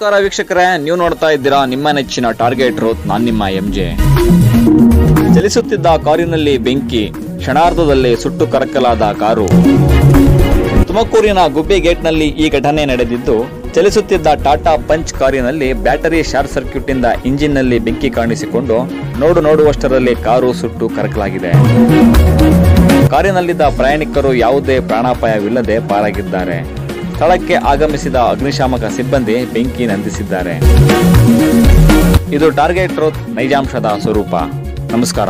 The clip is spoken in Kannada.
ನಮಸ್ಕಾರ ವೀಕ್ಷಕರೇ, ನೀವು ನೋಡ್ತಾ ಇದ್ದೀರಾ ನಿಮ್ಮ ನೆಚ್ಚಿನ ಟಾರ್ಗೆಟ್ ರೋತ್ ನಾನು ನಿಮ್ಮ ಎಂ ಜೆ ಚಲಿಸುತ್ತಿದ್ದ ಕಾರಿನಲ್ಲಿ ಬೆಂಕಿ, ಕ್ಷಣಾರ್ಧದಲ್ಲಿ ಸುಟ್ಟು ಕರಕಲಾದ ಕಾರು. ತುಮಕೂರಿನ ಗುಬ್ಬಿ ಗೇಟ್ನಲ್ಲಿ ಈ ಘಟನೆ ನಡೆದಿದ್ದು, ಚಲಿಸುತ್ತಿದ್ದ ಟಾಟಾ ಪಂಚ್ ಕಾರಿನಲ್ಲಿ ಬ್ಯಾಟರಿ ಶಾರ್ಟ್ ಸರ್ಕ್ಯೂಟ್ ಇಂದ ಇಂಜಿನ್ನಲ್ಲಿ ಬೆಂಕಿ ಕಾಣಿಸಿಕೊಂಡು ನೋಡು ನೋಡುವಷ್ಟರಲ್ಲಿ ಕಾರು ಸುಟ್ಟು ಕರಕಲಾಗಿದೆ. ಕಾರಿನಲ್ಲಿದ್ದ ಪ್ರಯಾಣಿಕರು ಯಾವುದೇ ಪ್ರಾಣಾಪಾಯವಿಲ್ಲದೆ ಪಾರಾಗಿದ್ದಾರೆ. ಸ್ಥಳಕ್ಕೆ ಆಗಮಿಸಿದ ಅಗ್ನಿಶಾಮಕ ಸಿಬ್ಬಂದಿ ಬೆಂಕಿ ನಂದಿಸಿದ್ದಾರೆ. ಇದು ಟಾರ್ಗೆಟ್ ರೋತ್ ನೈಜಾಂಶದ ಸ್ವರೂಪ. ನಮಸ್ಕಾರ.